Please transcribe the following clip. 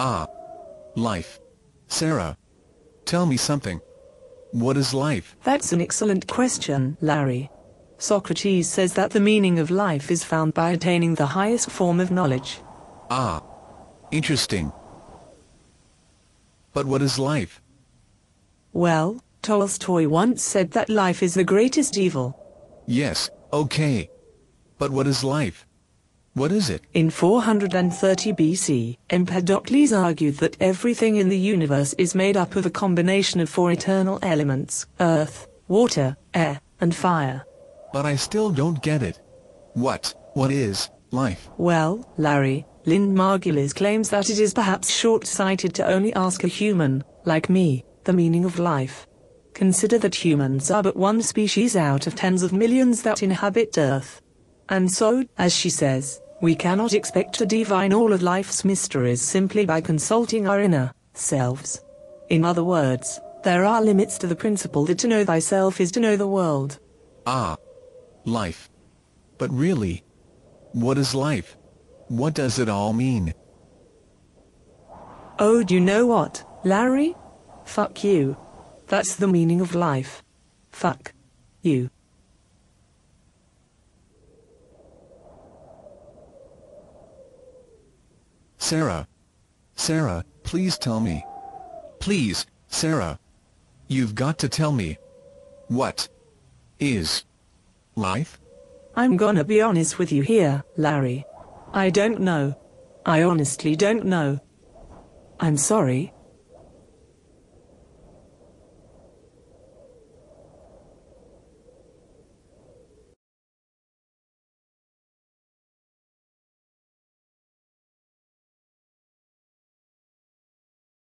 Ah. Life. Sarah. Tell me something. What is life? That's an excellent question, Larry. Socrates says that the meaning of life is found by attaining the highest form of knowledge. Ah. Interesting. But what is life? Well, Tolstoy once said that life is the greatest evil. Yes, okay. But what is life? What is it? In 430 BC, Empedocles argued that everything in the universe is made up of a combination of four eternal elements earth, water, air, and fire. But I still don't get it. What, what is life? Well, Larry, Lynn Margulis claims that it is perhaps short-sighted to only ask a human, like me, the meaning of life. Consider that humans are but one species out of tens of millions that inhabit Earth. And so, as she says, we cannot expect to divine all of life's mysteries simply by consulting our inner selves. In other words, there are limits to the principle that to know thyself is to know the world. Ah. Life. But really, what is life? What does it all mean? Oh, do you know what, Larry? Fuck you. That's the meaning of life. Fuck you. Sarah. Sarah, please tell me. Please, Sarah. You've got to tell me. What is life? I'm gonna be honest with you here, Larry. I don't know. I honestly don't know. I'm sorry,